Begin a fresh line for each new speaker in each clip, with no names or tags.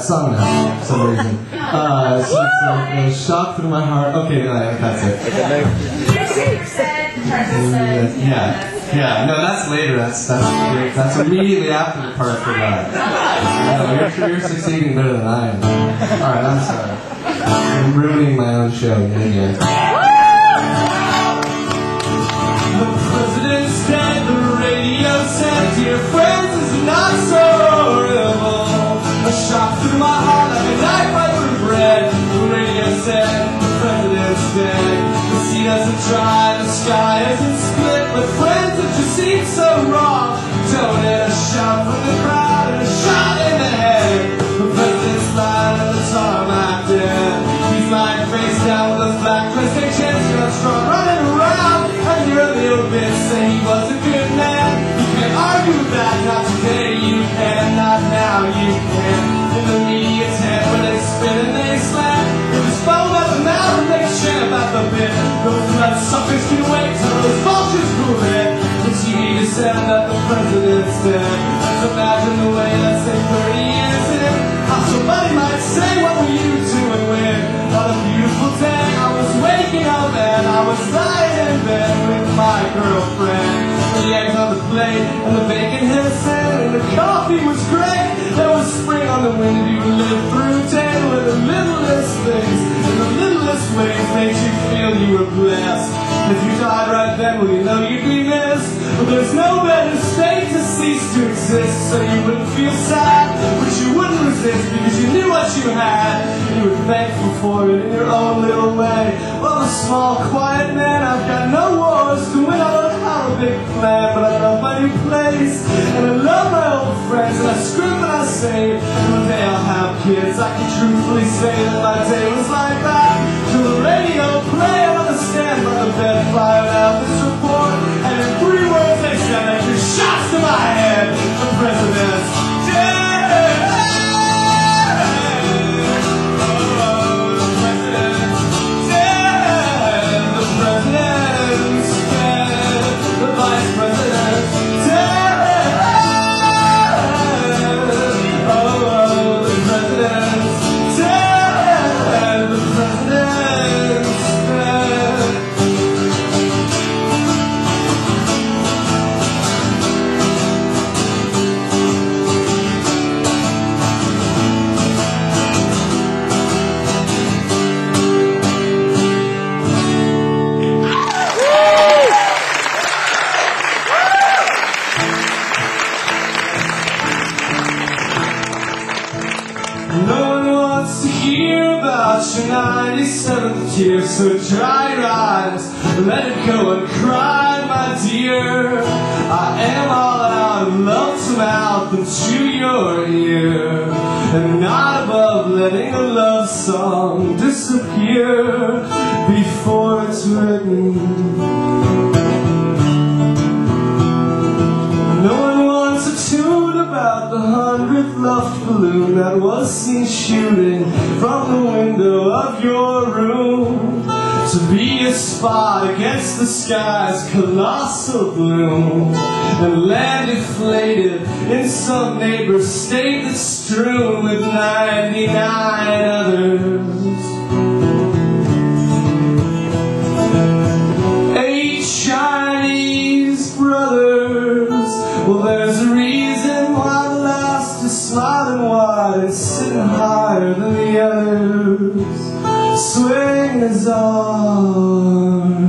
sing that song now for some reason. Uh, so it's like a shock through my heart. Okay, no, that's it. Yeah, yeah. No, that's later. That's that's that's immediately after the part for that. No, you're, you're succeeding better than I am. All right, I'm sorry. I'm ruining my own show yet again.
Just that the president's dead. Just imagine the way that say 30 years in. How somebody might say, what were you doing when? On a beautiful day, I was waking up and I was lying in bed with my girlfriend. The eggs on the plate and the bacon hissing and the coffee was great. There was spring on the wind you lived through day with the littlest things and the littlest ways made you feel you were blessed. If you died right then, well you know you'd be missed. But there's no better state to cease to exist so you wouldn't feel sad, but you wouldn't resist because you knew what you had. And you were thankful for it in your own little way. Well, a small, quiet man, I've got no big plan, but I love my new place. And I love my old friends, and I script and I. And one day I'll have kids. I can truthfully say that 97 tears, so dry your eyes, let it go and cry, my dear. I am all out, of love to mouth into your ear, and not above letting a love song disappear before it's written. No one wants a tune about the hundredth luftballoon that was seen shooting from the window of your room. To be a spot against the sky's colossal gloom and land deflated in some neighbor's state that's strewn with 99 others. Others. Swing his arms.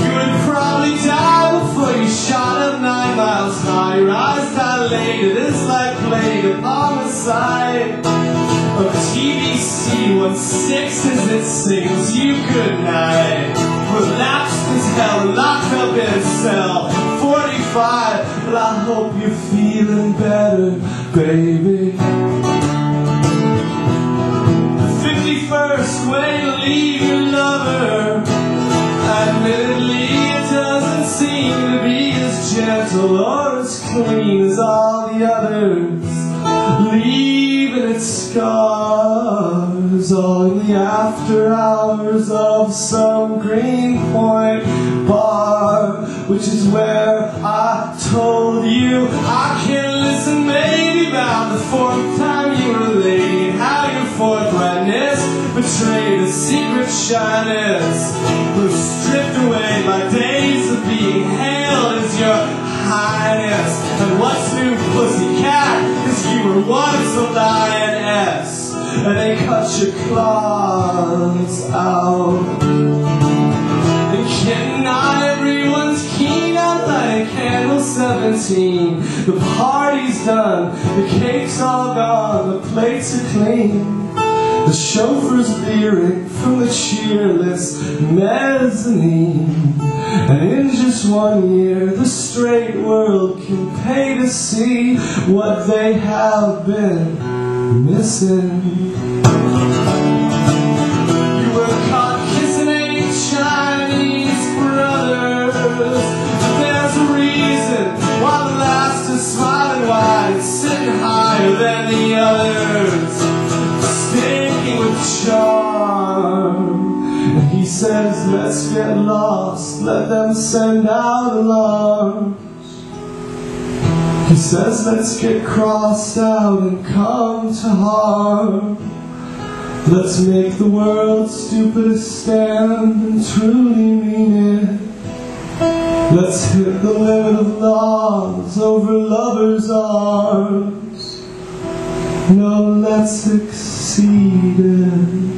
You would probably die before you shot up nine miles high. Your eyes dilated, it's like plague upon the side of TBC 16 as it sings you good night. Hell, locked up in cell. 45, but I hope you're feeling better, baby. 51st way to leave your lover. Admittedly, it doesn't seem to be as gentle or as clean as all the others. Leaving its scars all in the after hours of some Greenpoint bar, which is where I told you I can't listen, about the fourth time you were late, how your forthrightness betrayed a secret shyness, was stripped away by days of being hailed as your highness. And what's new, pussycat? Cause you were once a lioness, and they cut your claws out. 17. The party's done, the cake's all gone, the plates are clean. The chauffeur's leering from the cheerless mezzanine. And in just one year, the straight world can pay to see what they have been missing. Says, let's get lost, let them send out alarms. He says, let's get crossed out and come to harm. Let's make the world's stupidest stand and truly mean it. Let's hit the limit of laws over lovers' arms. No, let's exceed it.